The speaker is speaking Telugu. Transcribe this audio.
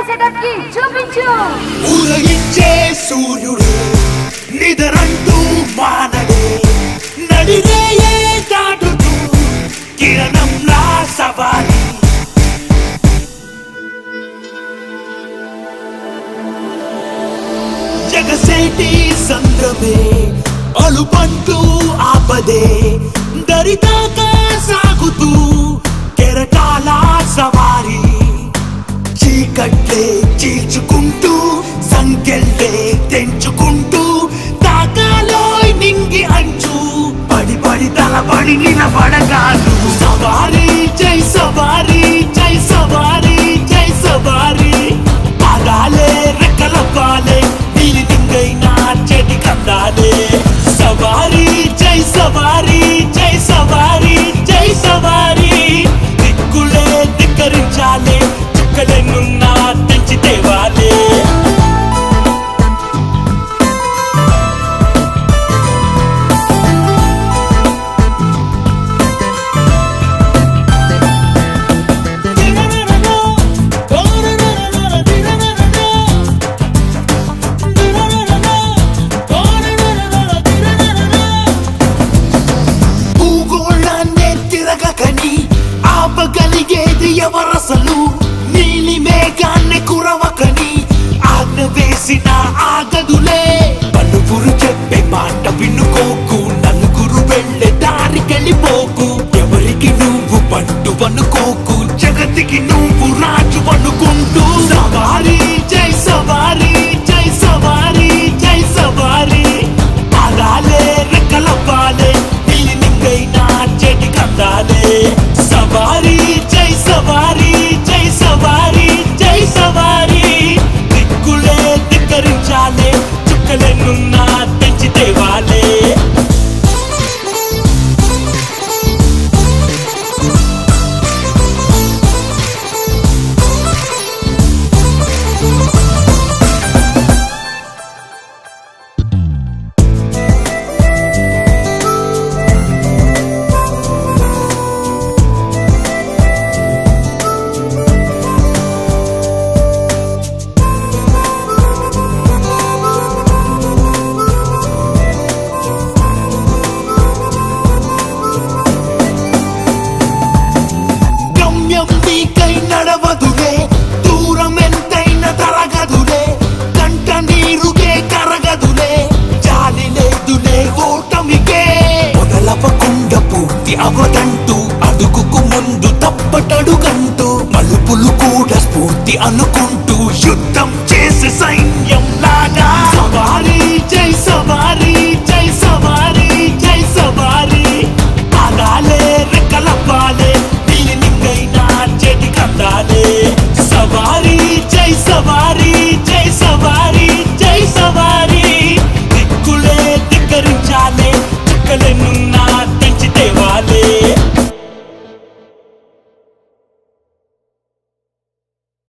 ఉదయించు ఉదయించే సూర్యుడు నిదరంటూ మానడు నడిరేయే దాటుతూ కిరణంలా సవారి. జగసేటి సంద్రమే అలుపంటూ ఆపదే. దరిదాకా సాగుతూ కెరటాలా సవారి. కట్లే చీల్చుకుంటూ సంకెళ్ళే తెంచుకుంటూ తాకాలో నింగి అంచు. పడి పడి తలబడి నిలబడగాను సవారీ జై సవారీ వేసిన ఆగదులే. పలువురు చెప్పే మాట వినుకోకు. నలుగురు వెళ్ళే దారికెళ్ళిపోకు. ఎవరికి నువ్వు పట్టు అనుకోకు జగతికి నువ్వు పూర్తి అడుగుకు తప్పటడుగంటూ మలుపులు కూడా స్ఫూర్తి అనుకుంటూ యుద్ధం చేసే సైన్యం లాగా. జై